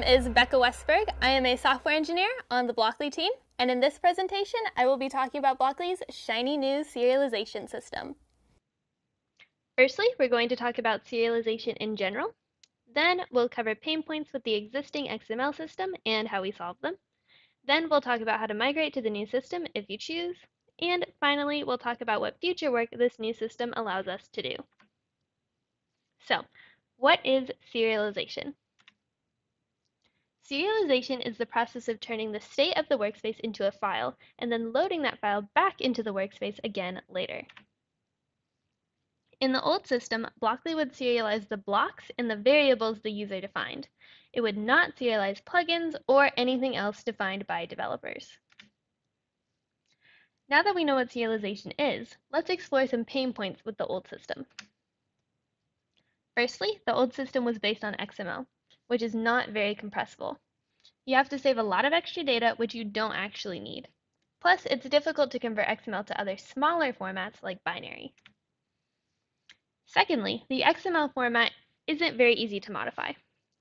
name is Beka Westberg. I am a software engineer on the Blockly team, and in this presentation, I will be talking about Blockly's shiny new serialization system. Firstly, we're going to talk about serialization in general. Then we'll cover pain points with the existing XML system and how we solve them. Then we'll talk about how to migrate to the new system if you choose. And finally, we'll talk about what future work this new system allows us to do. So, what is serialization? Serialization is the process of turning the state of the workspace into a file and then loading that file back into the workspace again later. In the old system, Blockly would serialize the blocks and the variables the user defined. It would not serialize plugins or anything else defined by developers. Now that we know what serialization is, let's explore some pain points with the old system. Firstly, the old system was based on XML, which is not very compressible. You have to save a lot of extra data which you don't actually need. Plus, it's difficult to convert XML to other smaller formats like binary. Secondly, the XML format isn't very easy to modify.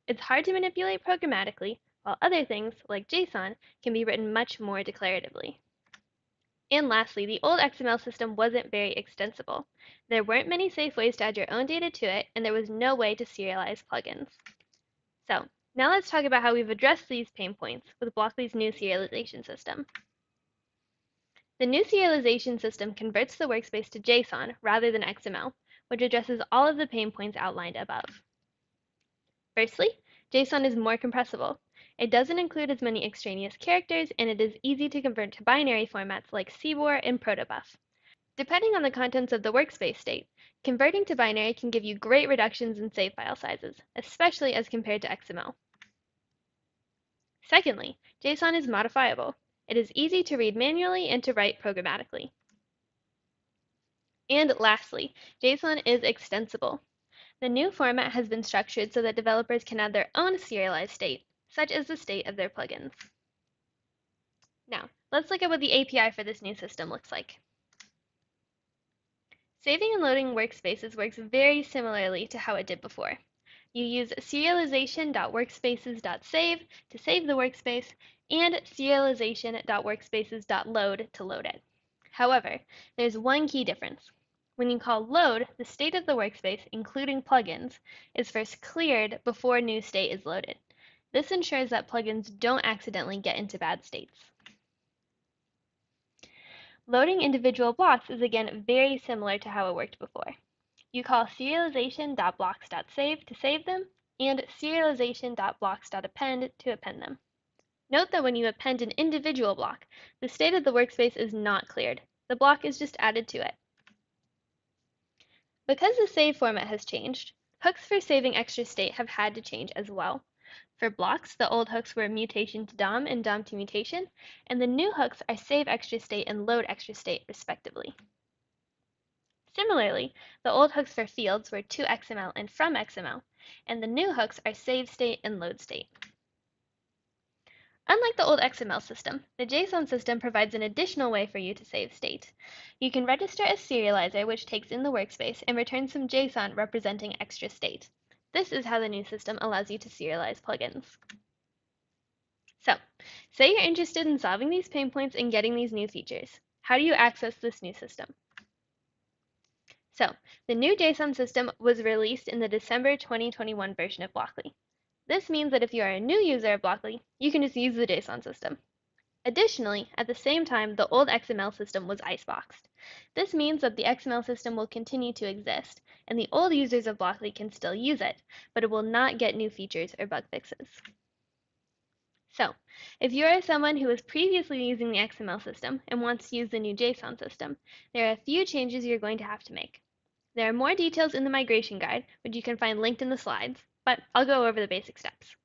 It's hard to manipulate programmatically, while other things, like JSON, can be written much more declaratively. And lastly, the old XML system wasn't very extensible. There weren't many safe ways to add your own data to it, and there was no way to serialize plugins. So, now let's talk about how we've addressed these pain points with Blockly's new serialization system. The new serialization system converts the workspace to JSON rather than XML, which addresses all of the pain points outlined above. Firstly, JSON is more compressible. It doesn't include as many extraneous characters, and it is easy to convert to binary formats like CBOR and protobuf. Depending on the contents of the workspace state, converting to binary can give you great reductions in save file sizes, especially as compared to XML. Secondly, JSON is modifiable. It is easy to read manually and to write programmatically. And lastly, JSON is extensible. The new format has been structured so that developers can add their own serialized state, such as the state of their plugins. Now, let's look at what the API for this new system looks like. Saving and loading workspaces works very similarly to how it did before. You use serialization.workspaces.save to save the workspace and serialization.workspaces.load to load it. However, there's one key difference. When you call load, the state of the workspace, including plugins, is first cleared before a new state is loaded. This ensures that plugins don't accidentally get into bad states. Loading individual blocks is again very similar to how it worked before. You call serialization.blocks.save to save them, and serialization.blocks.append to append them. Note that when you append an individual block, the state of the workspace is not cleared. The block is just added to it. Because the save format has changed, hooks for saving extra state have had to change as well. For blocks, the old hooks were mutation to DOM and DOM to mutation, and the new hooks are save extra state and load extra state, respectively. Similarly, the old hooks for fields were to XML and from XML, and the new hooks are save state and load state. Unlike the old XML system, the JSON system provides an additional way for you to save state. You can register a serializer which takes in the workspace and returns some JSON representing extra state. This is how the new system allows you to serialize plugins. So, say you're interested in solving these pain points and getting these new features. How do you access this new system? So, the new JSON system was released in the December 2021 version of Blockly. This means that if you are a new user of Blockly, you can just use the JSON system. Additionally, at the same time, the old XML system was iceboxed. This means that the XML system will continue to exist, and the old users of Blockly can still use it, but it will not get new features or bug fixes. So, if you are someone who was previously using the XML system and wants to use the new JSON system, there are a few changes you're going to have to make. There are more details in the migration guide, which you can find linked in the slides, but I'll go over the basic steps.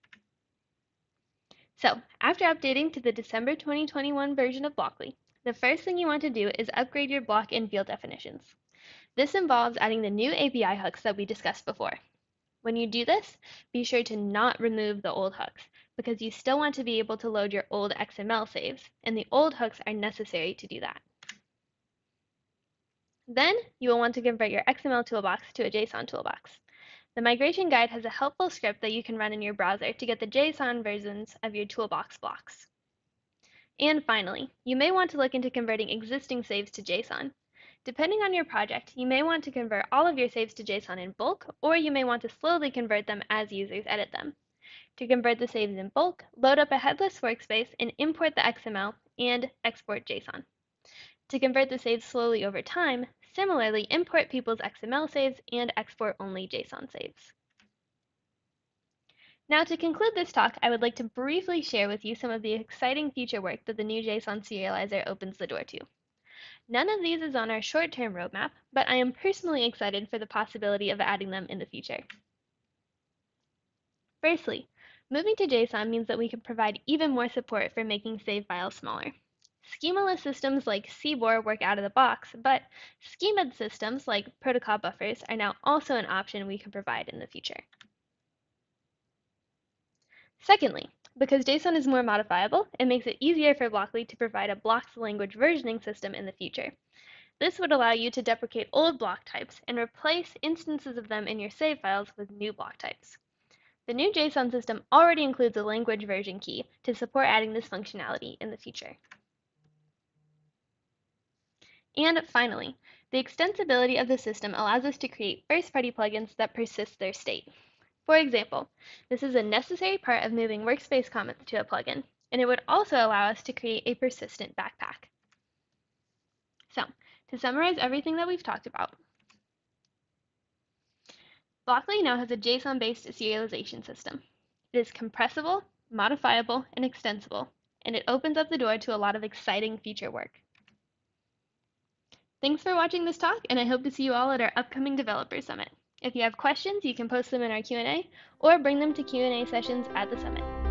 So, after updating to the December 2021 version of Blockly, the first thing you want to do is upgrade your block and field definitions. This involves adding the new API hooks that we discussed before. When you do this, be sure to not remove the old hooks, because you still want to be able to load your old XML saves, and the old hooks are necessary to do that. Then, you will want to convert your XML toolbox to a JSON toolbox. The migration guide has a helpful script that you can run in your browser to get the JSON versions of your toolbox blocks. And finally, you may want to look into converting existing saves to JSON. Depending on your project, you may want to convert all of your saves to JSON in bulk, or you may want to slowly convert them as users edit them. To convert the saves in bulk, load up a headless workspace and import the XML and export JSON. To convert the saves slowly over time, similarly import people's XML saves and export only JSON saves. Now to conclude this talk, I would like to briefly share with you some of the exciting future work that the new JSON serializer opens the door to. None of these is on our short-term roadmap, but I am personally excited for the possibility of adding them in the future. Firstly, moving to JSON means that we can provide even more support for making save files smaller. Schemaless systems like CBOR work out of the box, but schemed systems like protocol buffers are now also an option we can provide in the future. Secondly, because JSON is more modifiable, it makes it easier for Blockly to provide a blocks language versioning system in the future. This would allow you to deprecate old block types and replace instances of them in your save files with new block types. The new JSON system already includes a language version key to support adding this functionality in the future. And finally, the extensibility of the system allows us to create first-party plugins that persist their state. For example, this is a necessary part of moving workspace comments to a plugin, and it would also allow us to create a persistent backpack. So, to summarize everything that we've talked about, Blockly now has a JSON-based serialization system. It is compressible, modifiable, and extensible, and it opens up the door to a lot of exciting future work. Thanks for watching this talk, and I hope to see you all at our upcoming Developer Summit. If you have questions, you can post them in our Q&A or bring them to Q&A sessions at the summit.